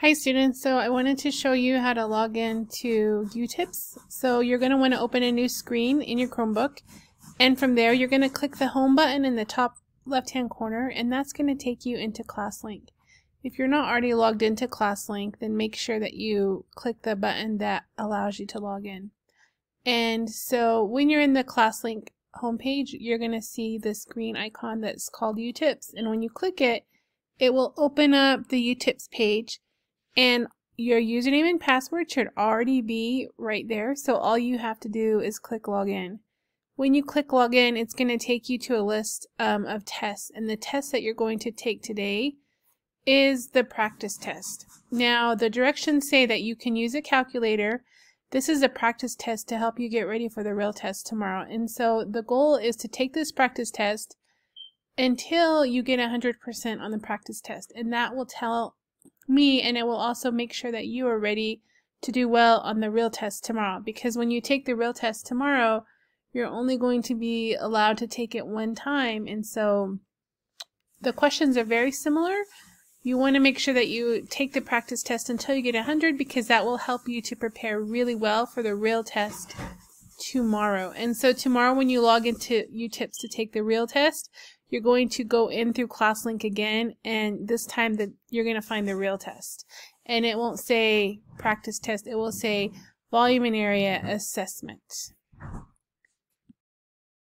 Hi students, so I wanted to show you how to log in to UTIPS. So you're going to want to open a new screen in your Chromebook and from there you're going to click the home button in the top left hand corner and that's going to take you into ClassLink. If you're not already logged into ClassLink then make sure that you click the button that allows you to log in. And so when you're in the ClassLink homepage you're going to see this green icon that's called UTIPS and when you click it it will open up the UTIPS page and your username and password should already be right there. So all you have to do is click login. When you click login, it's going to take you to a list um, of tests. And the test that you're going to take today is the practice test. Now, the directions say that you can use a calculator. This is a practice test to help you get ready for the real test tomorrow. And so the goal is to take this practice test until you get 100% on the practice test. And that will tell me and it will also make sure that you are ready to do well on the real test tomorrow. Because when you take the real test tomorrow you're only going to be allowed to take it one time. And so the questions are very similar. You want to make sure that you take the practice test until you get 100 because that will help you to prepare really well for the real test tomorrow. And so tomorrow when you log into UTIPS to take the real test, you're going to go in through ClassLink again, and this time that you're going to find the real test. And it won't say practice test, it will say volume and area assessment.